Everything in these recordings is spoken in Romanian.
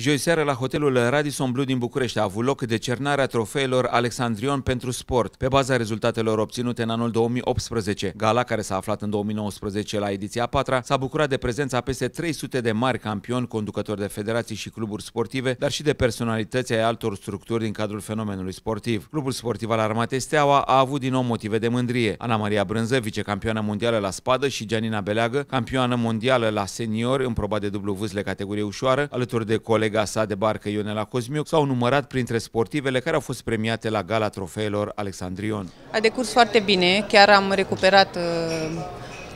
Joi seară la hotelul Radisson Blue din București a avut loc decernarea trofeelor Alexandrion pentru sport, pe baza rezultatelor obținute în anul 2018. Gala, care s-a aflat în 2019 la ediția 4 s-a bucurat de prezența peste 300 de mari campioni, conducători de federații și cluburi sportive, dar și de personalități ai altor structuri din cadrul fenomenului sportiv. Clubul sportiv al Armatei Steaua a avut din nou motive de mândrie. Ana Maria Brânză, vicecampioană mondială la spadă și Gianina Beleagă, campioană mondială la senior în proba de dublu vâzle categorie ușoară, alături de colegi colega sa de barcă Ionela Cosmiuc s-au numărat printre sportivele care au fost premiate la gala trofeelor Alexandrion. A decurs foarte bine, chiar am recuperat uh,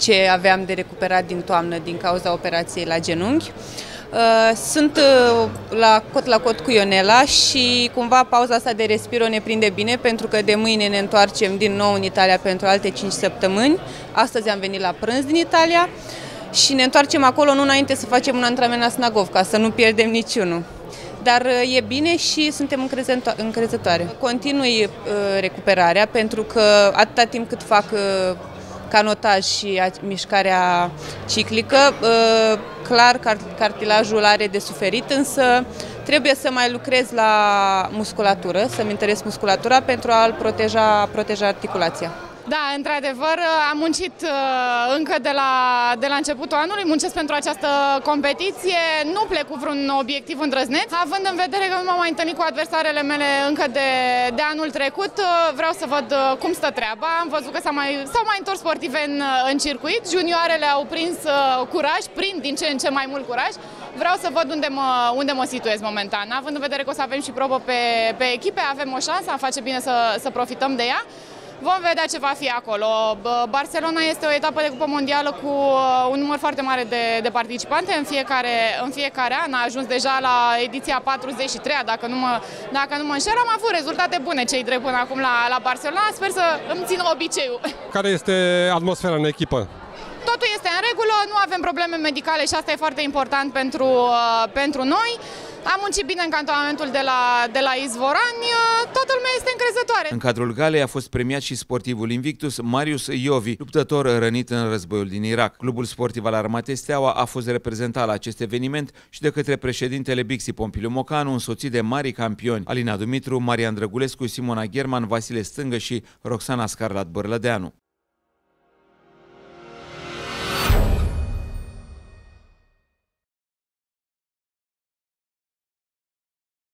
ce aveam de recuperat din toamnă din cauza operației la genunchi. Uh, sunt uh, la cot la cot cu Ionela și cumva pauza asta de respiro ne prinde bine pentru că de mâine ne întoarcem din nou în Italia pentru alte 5 săptămâni. Astăzi am venit la prânz din Italia și ne întoarcem acolo nu înainte să facem un antrenament la Snagov, ca să nu pierdem niciunul. Dar uh, e bine și suntem încrezătoare. Continui uh, recuperarea pentru că atâta timp cât fac uh, canotaj și mișcarea ciclică, clar cartilajul are de suferit, însă trebuie să mai lucrez la musculatură, să-mi întăresc musculatura pentru a-l proteja, proteja articulația. Da, într-adevăr, am muncit uh, încă de la, de la începutul anului, muncesc pentru această competiție, nu plec cu vreun obiectiv îndrăzneț, având în vedere că nu m-am mai întâlnit cu adversarele mele încă de, de anul trecut, uh, vreau să văd uh, cum stă treaba, am văzut că s-au mai, mai întors sportive în, în circuit, junioarele au prins curaj, prind din ce în ce mai mult curaj, vreau să văd unde mă, unde mă situez momentan, având în vedere că o să avem și probă pe, pe echipe, avem o șansă, am face bine să, să profităm de ea. Vom vedea ce va fi acolo. Barcelona este o etapă de cupă mondială cu uh, un număr foarte mare de, de participante în fiecare, în fiecare an. A ajuns deja la ediția 43 dacă nu mă, dacă nu mă înșel. Am avut rezultate bune cei drept până acum la, la Barcelona. Sper să îmi țin obiceiul. Care este atmosfera în echipă? Totul este în regulă, nu avem probleme medicale și asta e foarte important pentru, uh, pentru noi. Am muncit bine în cantonamentul de la, de la Izvorani, toată lumea este încrezătoare. În cadrul galei a fost premiat și sportivul Invictus Marius Iovi, luptător rănit în războiul din Irak. Clubul sportiv al Armatei Steaua a fost reprezentat la acest eveniment și de către președintele Bixi Pompiliu Mocanu, însoțit de mari campioni Alina Dumitru, Marian Drăgulescu, Simona German, Vasile Stângă și Roxana Scarlat Bărlădeanu.